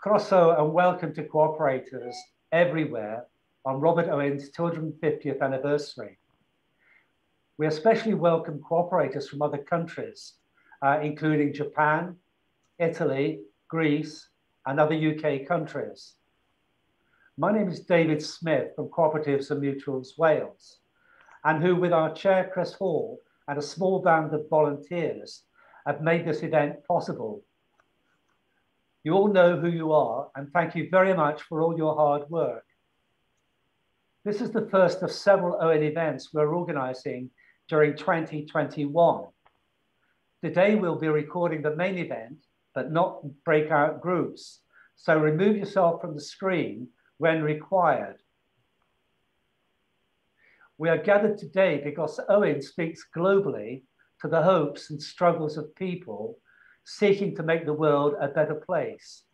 Croeso and welcome to cooperators everywhere on Robert Owen's 250th anniversary. We especially welcome cooperators from other countries, uh, including Japan, Italy, Greece, and other UK countries. My name is David Smith from Cooperatives and Mutuals Wales, and who with our chair, Chris Hall, and a small band of volunteers have made this event possible. You all know who you are, and thank you very much for all your hard work. This is the first of several Owen events we're organizing during 2021. Today we'll be recording the main event, but not breakout groups. So remove yourself from the screen when required. We are gathered today because Owen speaks globally to the hopes and struggles of people seeking to make the world a better place.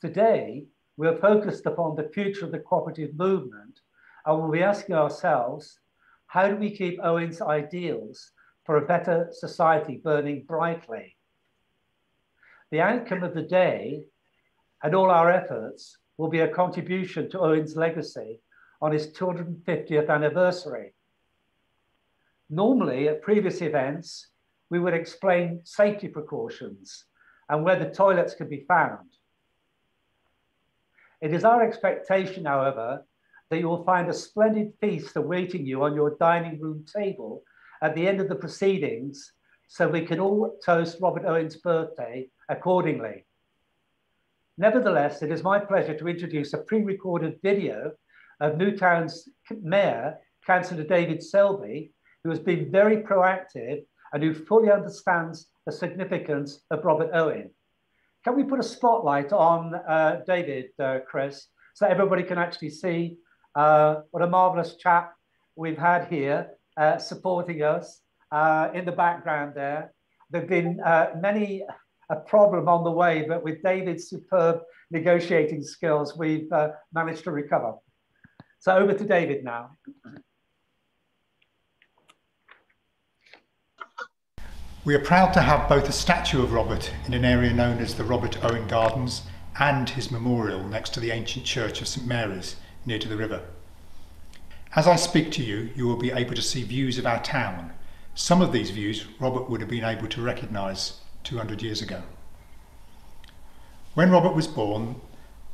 Today, we are focused upon the future of the cooperative movement and we'll be asking ourselves, how do we keep Owen's ideals for a better society burning brightly? The outcome of the day and all our efforts will be a contribution to Owen's legacy on his 250th anniversary. Normally, at previous events, we would explain safety precautions and where the toilets can be found. It is our expectation, however, that you will find a splendid feast awaiting you on your dining room table at the end of the proceedings so we can all toast Robert Owen's birthday accordingly. Nevertheless, it is my pleasure to introduce a pre-recorded video of Newtown's Mayor, Councillor David Selby, who has been very proactive and who fully understands the significance of Robert Owen. Can we put a spotlight on uh, David, uh, Chris, so everybody can actually see uh, what a marvelous chap we've had here uh, supporting us uh, in the background there. There have been uh, many a problem on the way, but with David's superb negotiating skills, we've managed to recover. So over to David now. We are proud to have both a statue of Robert in an area known as the Robert Owen Gardens and his memorial next to the ancient church of St Mary's near to the river. As I speak to you, you will be able to see views of our town. Some of these views Robert would have been able to recognise 200 years ago. When Robert was born,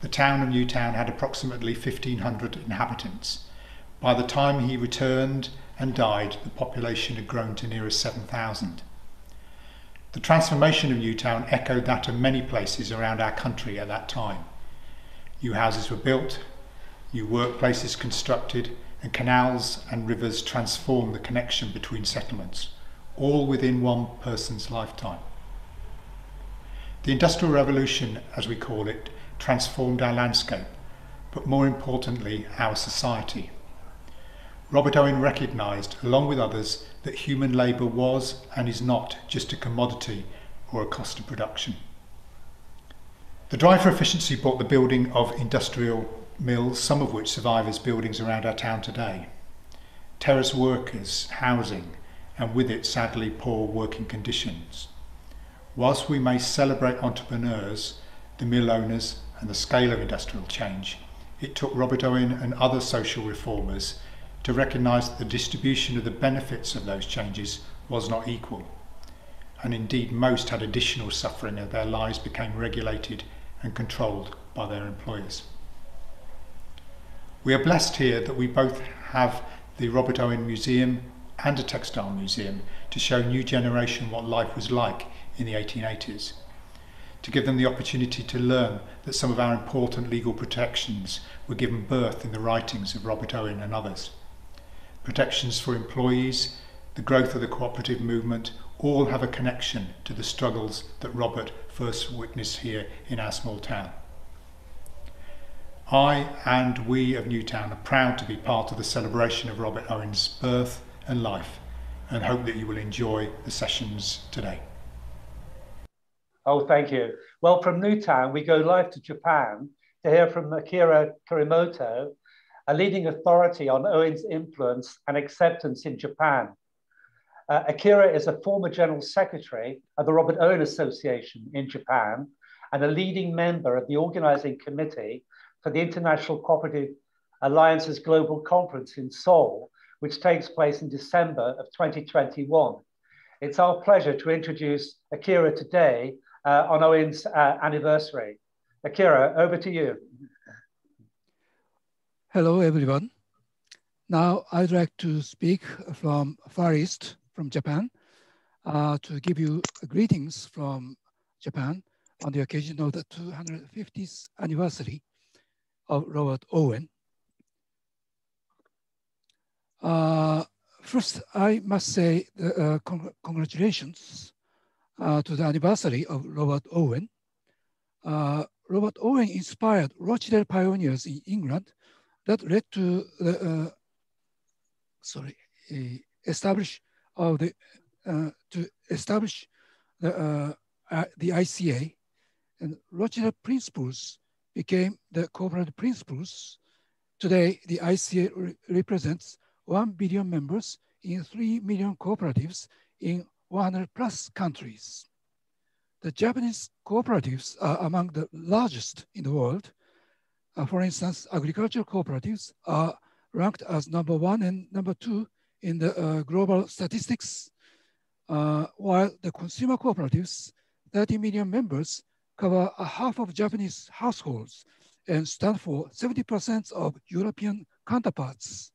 the town of Newtown had approximately 1,500 inhabitants. By the time he returned and died, the population had grown to nearer 7,000. The transformation of Newtown echoed that of many places around our country at that time. New houses were built, new workplaces constructed, and canals and rivers transformed the connection between settlements, all within one person's lifetime. The Industrial Revolution, as we call it, transformed our landscape, but more importantly, our society. Robert Owen recognised, along with others, that human labour was and is not just a commodity or a cost of production. The drive for efficiency brought the building of industrial mills, some of which survive as buildings around our town today. Terrace workers, housing, and with it, sadly, poor working conditions. Whilst we may celebrate entrepreneurs, the mill owners, and the scale of industrial change, it took Robert Owen and other social reformers to recognise that the distribution of the benefits of those changes was not equal. And indeed, most had additional suffering as their lives became regulated and controlled by their employers. We are blessed here that we both have the Robert Owen Museum and a textile museum to show new generation what life was like in the 1880s, to give them the opportunity to learn that some of our important legal protections were given birth in the writings of Robert Owen and others protections for employees, the growth of the cooperative movement, all have a connection to the struggles that Robert first witnessed here in our small town. I and we of Newtown are proud to be part of the celebration of Robert Owen's birth and life and hope that you will enjoy the sessions today. Oh, thank you. Well, from Newtown, we go live to Japan to hear from Akira Kurimoto, a leading authority on Owen's influence and acceptance in Japan. Uh, Akira is a former general secretary of the Robert Owen Association in Japan and a leading member of the organizing committee for the International Cooperative Alliance's Global Conference in Seoul, which takes place in December of 2021. It's our pleasure to introduce Akira today uh, on Owen's uh, anniversary. Akira, over to you. Hello, everyone. Now I'd like to speak from Far East, from Japan, uh, to give you greetings from Japan on the occasion of the 250th anniversary of Robert Owen. Uh, first, I must say uh, con congratulations uh, to the anniversary of Robert Owen. Uh, Robert Owen inspired Rochdale pioneers in England that led to the uh, sorry establish of the uh, to establish the the ICA and Rochdale principles became the cooperative principles. Today, the ICA re represents 1 billion members in 3 million cooperatives in 100 plus countries. The Japanese cooperatives are among the largest in the world. Uh, for instance, agricultural cooperatives are ranked as number one and number two in the uh, global statistics, uh, while the consumer cooperatives, 30 million members, cover a half of Japanese households and stand for 70% of European counterparts.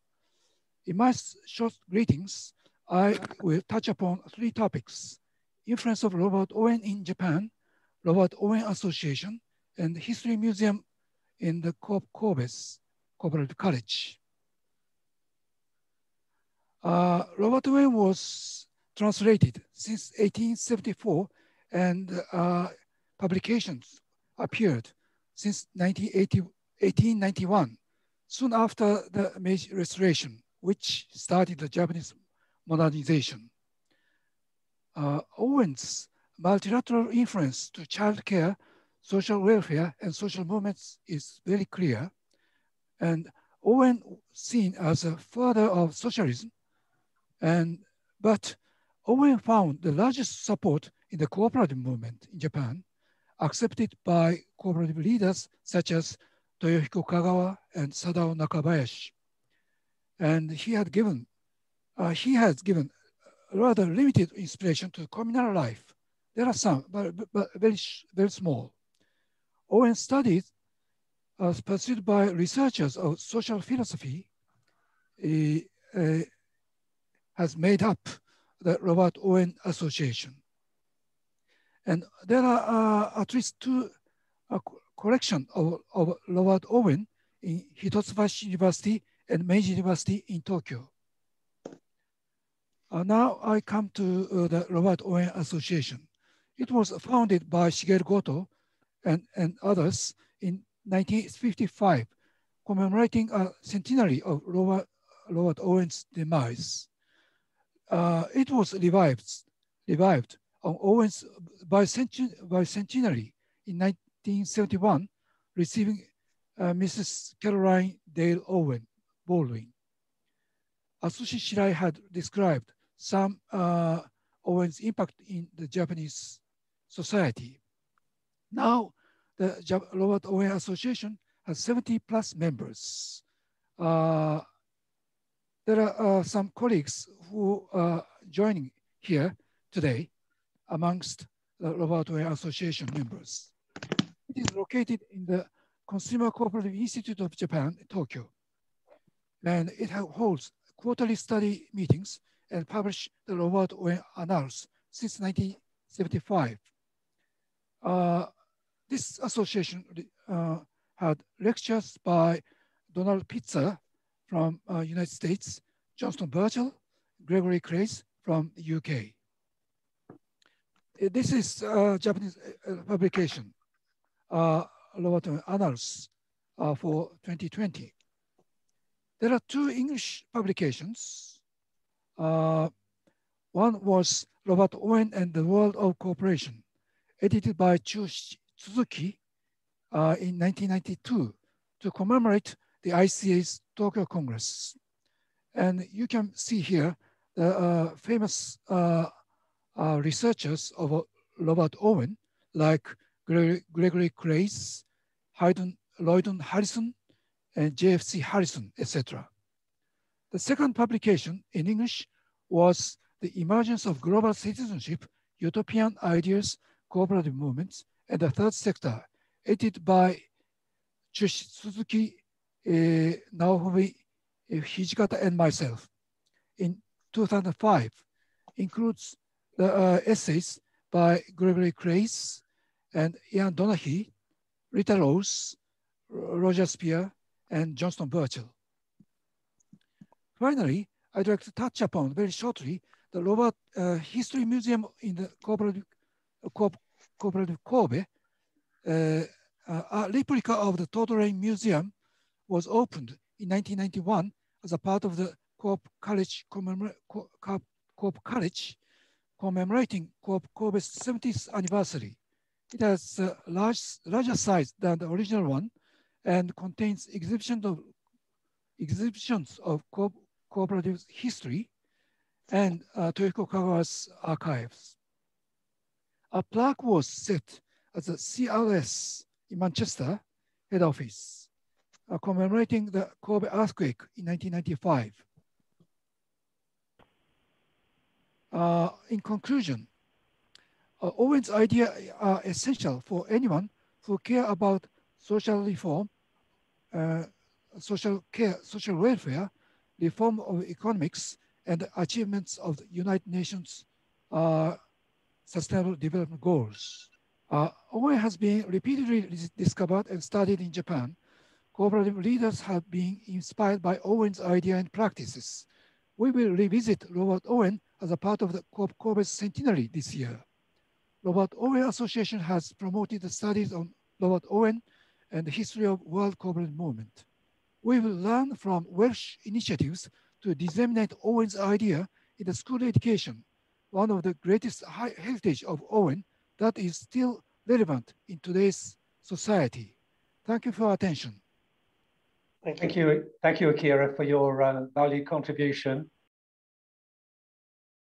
In my short greetings, I will touch upon three topics, influence of Robert Owen in Japan, Robert Owen Association, and History Museum in the Kobe's Cooperative College. Uh, Robert Owen was translated since 1874 and uh, publications appeared since 1891, soon after the Meiji Restoration, which started the Japanese modernization. Uh, Owen's multilateral influence to child care, social welfare, and social movements is very clear. And Owen seen as a father of socialism, and but Owen found the largest support in the cooperative movement in Japan accepted by cooperative leaders such as Toyohiko Kagawa and Sadao Nakabayashi. And he had given, uh, he has given rather limited inspiration to communal life. There are some, but, but very, very small. Owen studies as pursued by researchers of social philosophy uh, has made up the Robert Owen Association. And there are uh, at least two uh, collection of, of Robert Owen in Hitotsubashi University and Meiji University in Tokyo. Uh, now I come to uh, the Robert Owen Association. It was founded by Shigeru Goto and, and others in 1955, commemorating a centenary of Robert, Robert Owen's demise. Uh, it was revived, revived on Owen's bicentenary in 1971, receiving uh, Mrs. Caroline Dale Owen Baldwin. Atsushi Shirai had described some uh, Owen's impact in the Japanese society. Now, the Robert Owen Association has 70 plus members. Uh, there are uh, some colleagues who are joining here today amongst the Robert Owen Association members. It is located in the Consumer Cooperative Institute of Japan, Tokyo. And it holds quarterly study meetings and publish the Robert Owen Annals since 1975. Uh, this association uh, had lectures by Donald Pitzer from uh, United States, Johnston Birchall, Gregory Claeys from UK. Uh, this is a Japanese uh, publication, uh, Annals uh, for 2020. There are two English publications. Uh, one was Robert Owen and the World of Cooperation, edited by Chu Tsuzuki uh, in 1992 to commemorate the ICA's Tokyo Congress. And you can see here the uh, famous uh, uh, researchers of Robert Owen, like Gregory, Gregory Claeys, Hayden, Royden Harrison, and JFC Harrison, etc. The second publication in English was The Emergence of Global Citizenship, Utopian Ideas, Cooperative Movements, and the Third Sector, edited by Tsuzuki, uh, Naobumi, uh, Hijikata, and myself. In 2005, includes the uh, essays by Gregory Claeys and Ian Donnachie, Rita Rhodes, Roger Spear, and Johnston Birchall. Finally, I'd like to touch upon very shortly the Robert uh, History Museum in the Cooperative, Co Cooperative Kobe. Uh, uh, a replica of the Toad Lane Museum was opened in 1991 as a part of the Coop College, Co Coop College commemorating Coop Kobe's 70th anniversary. It has a large, larger size than the original one and contains exhibitions of, exhibitions of co cooperative history and uh, Toyohiko Kagawa's archives. A plaque was set at the CRS in Manchester head office, uh, commemorating the Kobe earthquake in 1995. Uh, in conclusion, uh, Owen's ideas are essential for anyone who care about social reform, uh, social care, social welfare, reform of economics, and achievements of the United Nations uh, Sustainable Development Goals. Uh, Owen has been repeatedly discovered and studied in Japan. Cooperative leaders have been inspired by Owen's idea and practices. We will revisit Robert Owen as a part of the Coop Kobe's centenary this year. Robert Owen Association has promoted the studies on Robert Owen and the history of world cooperative movement. We will learn from Welsh initiatives to disseminate Owen's idea in the school education, one of the greatest heritage of Owen that is still relevant in today's society. Thank you for your attention. Thank you, thank you, Akira, for your uh, valued contribution.